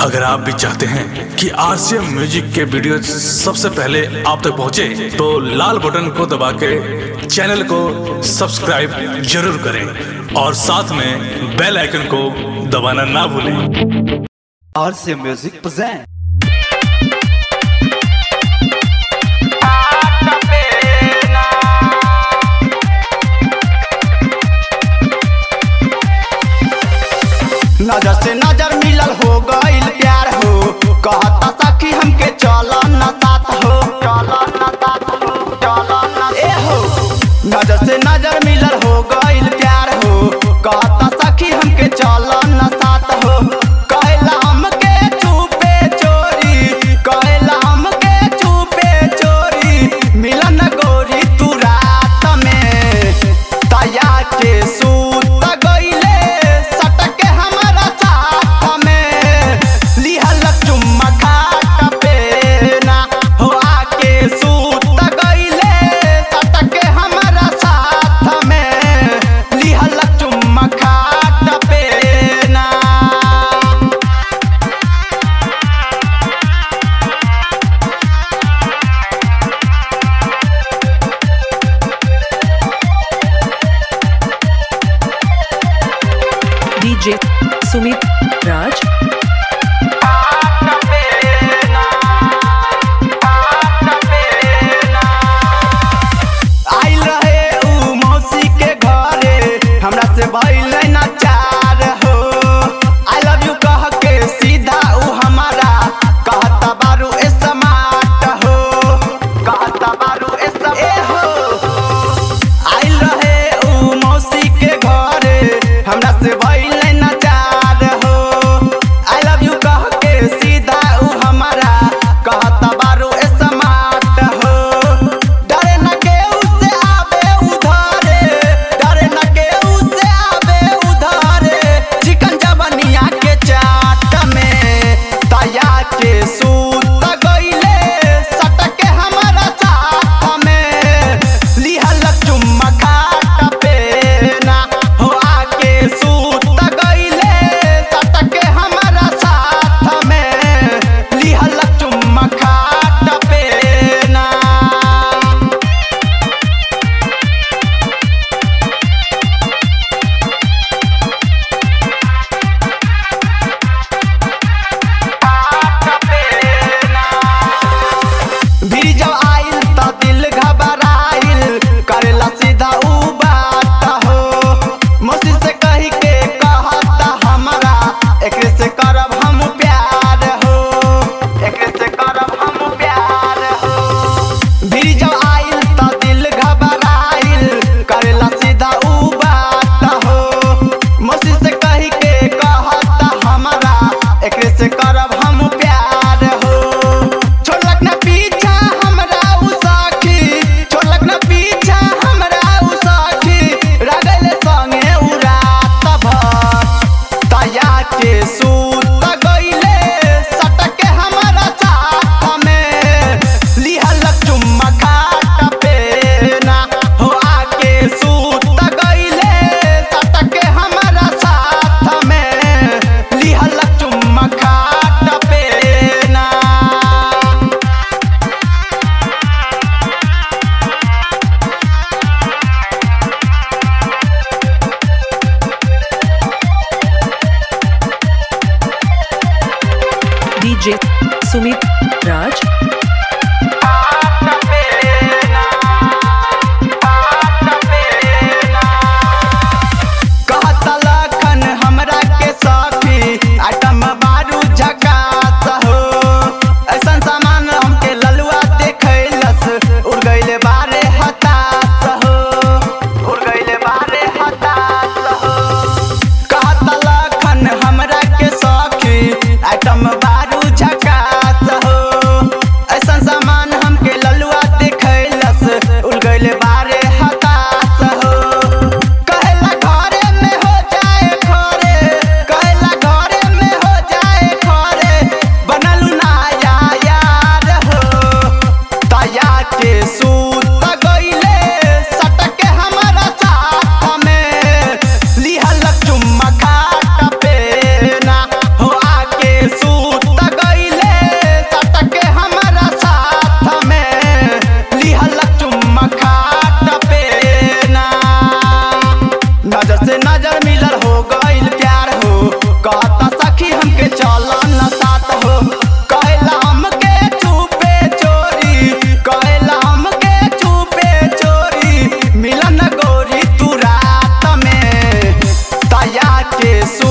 अगर आप भी चाहते हैं कि सी म्यूज़िक के वीडियो सबसे पहले आप तक पहुँचे तो लाल बटन को दबा के चैनल को सब्सक्राइब ज़रूर करें और साथ में बेल आइकन को दबाना ना भूलें। आरसीएम म्यूज़िक प्रेजेंट চলনা DJ Sumit Raj DJ Sumit Raj So.